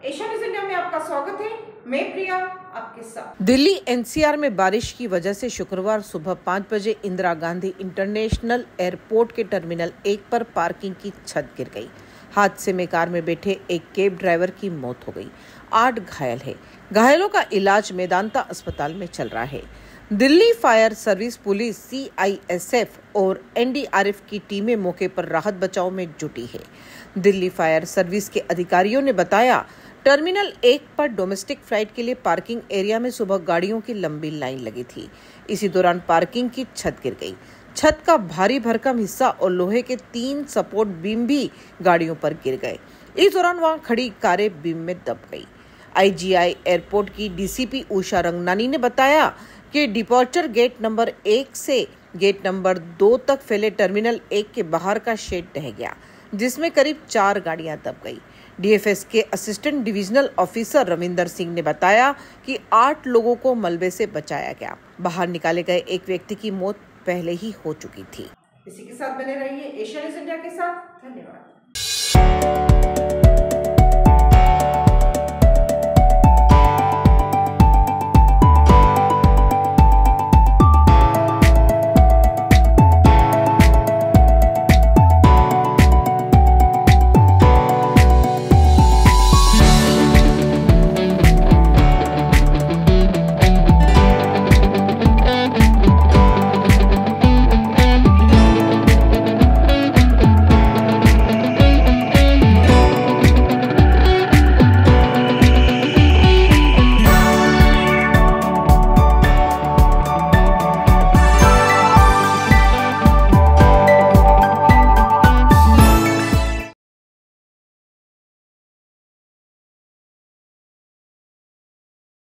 आपका स्वागत है। मैं प्रिया, आपके साथ। दिल्ली एनसीआर में बारिश की वजह से शुक्रवार सुबह पाँच बजे इंदिरा गांधी इंटरनेशनल एयरपोर्ट के टर्मिनल एक पर पार्किंग की छत गिर गई। हादसे में कार में बैठे एक कैब ड्राइवर की मौत हो गई। आठ घायल है। घायलों का इलाज मेदांता अस्पताल में चल रहा है। Delhi fire service police, CISF और एनडीआरएफ की टीमें मौके पर राहत बचाव में जुटी है। दिल्ली फायर सर्विस के अधिकारियों ने बताया टर्मिनल एक पर डोमेस्टिक फ़्लाइट के लिए पार्किंग एरिया में सुबह गाड़ियों की लंबी लाइन लगी थी। इसी दौरान पार्किंग की छत गिर गई। छत का भारी भरकम हिस्सा और लोहे के तीन सपोर्ट बीम भी गाड़ियों पर गिर गए। इस दौरान वहाँ खड़ी कारें बीम में दब गई। आईजीआई एयरपोर्ट की डीसीपी उषा रंगनानी ने बताया कि डिपोर्चर गेट नंबर एक से गेट नंबर दो तक फैले टर्मिनल एक के बाहर का शेड ढह गया, जिसमें करीब चार गाड़ियाँ दब गई। डीएफएस के assistant divisional officer Ravinder Singh ने बताया कि आठ लोगों को मलबे से बचाया गया। बाहर निकाले गए एक व्यक्ति की मौत पहले ही हो चुकी थी। इसी के साथ बने रहिए एशिया न्यूज़ इंडिया के साथ। धन्यवाद।